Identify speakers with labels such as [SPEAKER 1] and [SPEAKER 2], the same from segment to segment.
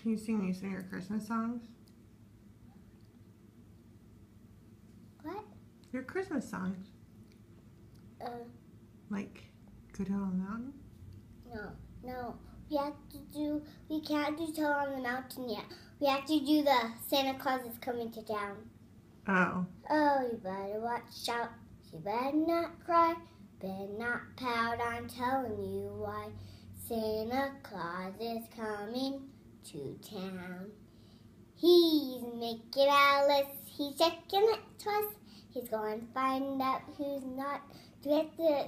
[SPEAKER 1] Can you sing me some of your Christmas songs?
[SPEAKER 2] What?
[SPEAKER 1] Your Christmas songs.
[SPEAKER 2] Uh,
[SPEAKER 1] Like Go Down on the Mountain?
[SPEAKER 2] no, no. We have to do. We can't do Tell on the Mountain yet. We have to do the Santa Claus is coming to town.
[SPEAKER 1] Oh.
[SPEAKER 2] Oh, you better watch out. You better not cry. Better not pout. I'm telling you why. Santa Claus is coming to town. He's making Alice. He's checking it twice. He's going to find out who's not. Do we have to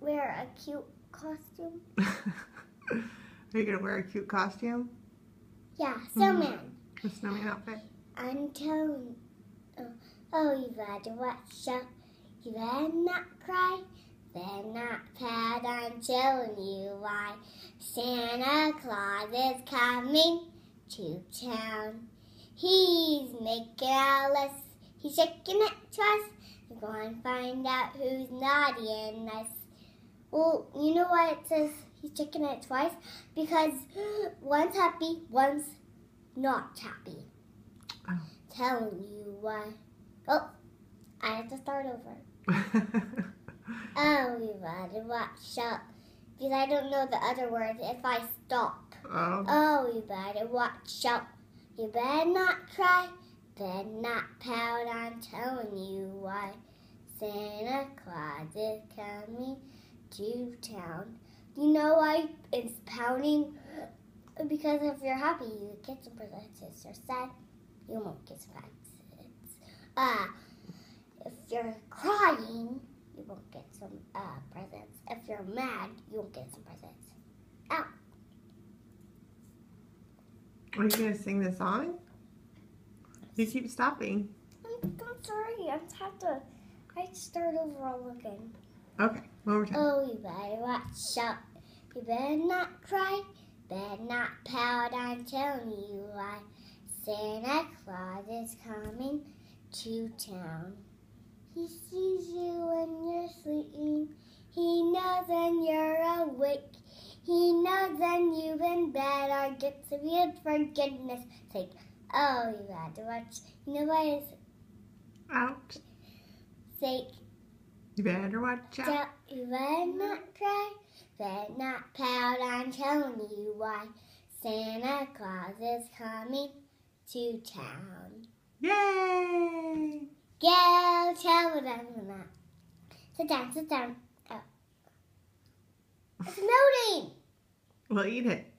[SPEAKER 2] wear a cute costume?
[SPEAKER 1] Are you going to wear a cute costume?
[SPEAKER 2] Yeah, mm-hmm. snowman.
[SPEAKER 1] A snowman outfit?
[SPEAKER 2] I'm telling. Oh, oh, you better watch out. You better not cry. Better not pout. I'm telling you why. Santa Claus is coming to town. He's making Alice. He's checking it twice. We're going to find out who's naughty and nice. Well, you know why it says he's checking it twice? Because one's happy, one's not happy.
[SPEAKER 1] Oh.
[SPEAKER 2] Telling you why. Oh, I have to start over. Oh, you better watch out. Because I don't know the other words if I stop.
[SPEAKER 1] oh.
[SPEAKER 2] Oh, you better watch out. You better not cry. Better not pout. I'm telling you why. Santa Claus is coming to town. You know why it's pouting? Because if you're happy, you get some presents. If you're sad, you won't get some presents. Uh, if you're crying, you won't get some uh, presents. If you're mad, you won't get some presents.
[SPEAKER 1] Are you going to sing the song? You keep stopping.
[SPEAKER 2] I'm, I'm sorry. I just have to. I start over all again.
[SPEAKER 1] Okay, one more time.
[SPEAKER 2] Oh, you better watch out. You better not cry. Better not pout. I'm telling you why. Santa Claus is coming to town. He sees you when you're sleeping. He knows when you're awake. He knows when you've been bed or gets to be for goodness sake. Oh, you better watch. You know why it's
[SPEAKER 1] Out.
[SPEAKER 2] sake?
[SPEAKER 1] You better watch out.
[SPEAKER 2] Don't you better not cry, better not pout. I'm telling you why. Santa Claus is coming to town.
[SPEAKER 1] Yay!
[SPEAKER 2] Sit down, sit down. Oh. It's melting.
[SPEAKER 1] We'll eat it.